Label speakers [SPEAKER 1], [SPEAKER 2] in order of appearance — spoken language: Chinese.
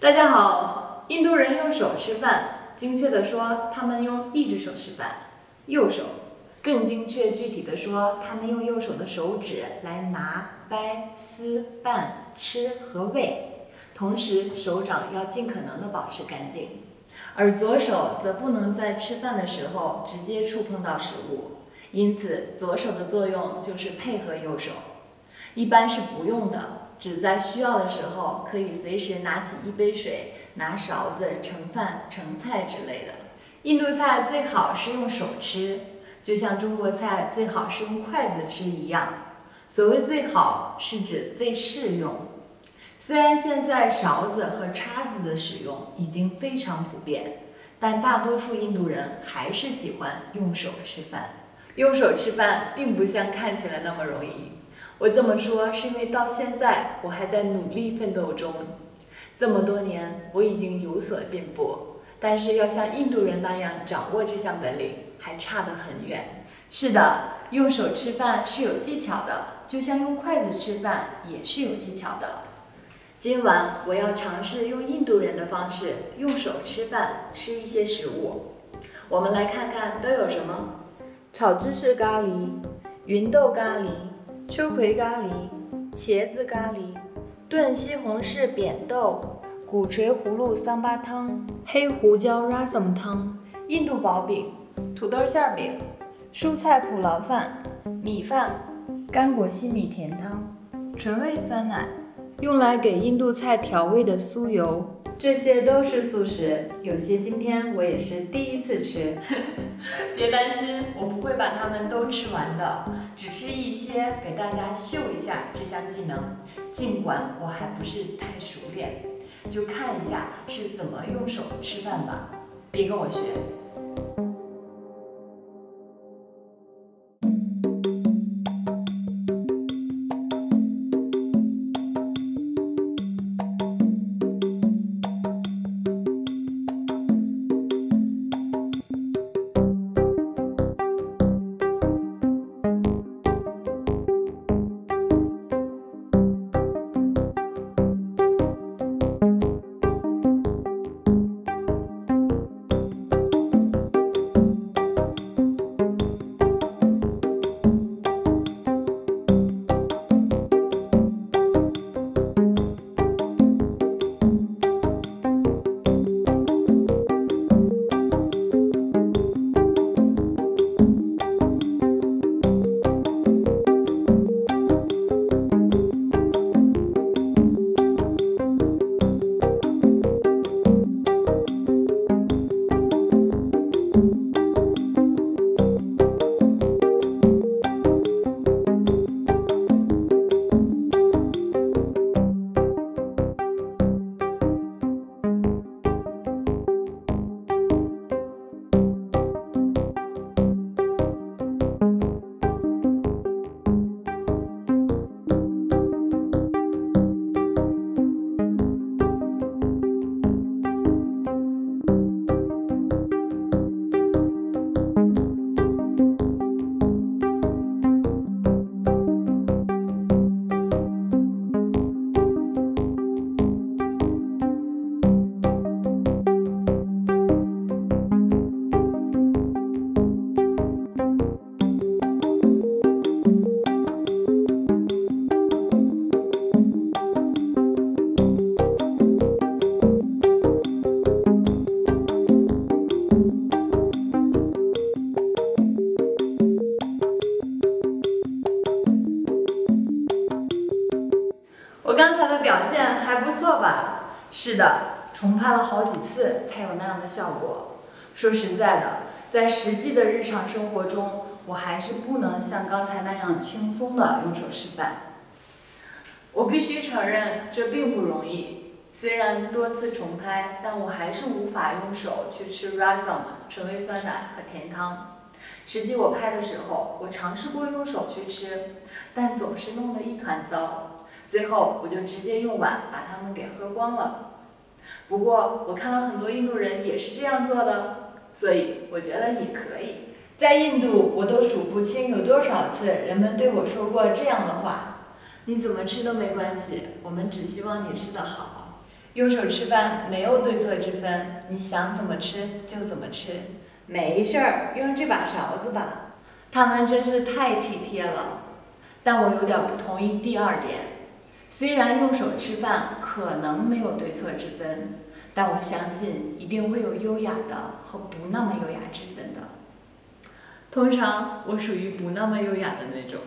[SPEAKER 1] 大家好，印度人用手吃饭，精确的说，他们用一只手吃饭，右手。更精确具体的说，他们用右手的手指来拿、掰、撕、拌、吃和喂，同时手掌要尽可能的保持干净。而左手则不能在吃饭的时候直接触碰到食物，因此左手的作用就是配合右手，一般是不用的，只在需要的时候可以随时拿起一杯水、拿勺子盛饭、盛菜之类的。印度菜最好是用手吃。就像中国菜最好是用筷子吃一样，所谓最好是指最适用。虽然现在勺子和叉子的使用已经非常普遍，但大多数印度人还是喜欢用手吃饭。用手吃饭并不像看起来那么容易。我这么说是因为到现在我还在努力奋斗中。这么多年我已经有所进步，但是要像印度人那样掌握这项本领。还差得很远。是的，用手吃饭是有技巧的，就像用筷子吃饭也是有技巧的。今晚我要尝试用印度人的方式用手吃饭，吃一些食物。我们来看看都有什么：炒芝士咖喱、芸豆咖喱、秋葵咖喱、茄子咖喱、炖西红柿扁豆、鼓锤葫芦桑巴汤、黑胡椒 rasam 汤、印度薄饼。土豆馅饼、蔬菜普劳饭、米饭、干果西米甜汤、纯味酸奶，用来给印度菜调味的酥油，这些都是素食，有些今天我也是第一次吃。别担心，我不会把它们都吃完的，只吃一些给大家秀一下这项技能。尽管我还不是太熟练，就看一下是怎么用手吃饭吧。别跟我学。表现还不错吧？是的，重拍了好几次才有那样的效果。说实在的，在实际的日常生活中，我还是不能像刚才那样轻松的用手吃饭。我必须承认，这并不容易。虽然多次重拍，但我还是无法用手去吃 rasam 纯味酸奶和甜汤。实际我拍的时候，我尝试过用手去吃，但总是弄得一团糟。最后，我就直接用碗把它们给喝光了。不过，我看了很多印度人也是这样做的，所以我觉得也可以。在印度，我都数不清有多少次人们对我说过这样的话：“你怎么吃都没关系，我们只希望你吃得好。”用手吃饭没有对错之分，你想怎么吃就怎么吃，没事儿，用这把勺子吧。他们真是太体贴了，但我有点不同意第二点。虽然用手吃饭可能没有对错之分，但我相信一定会有优雅的和不那么优雅之分的。通常我属于不那么优雅的那种。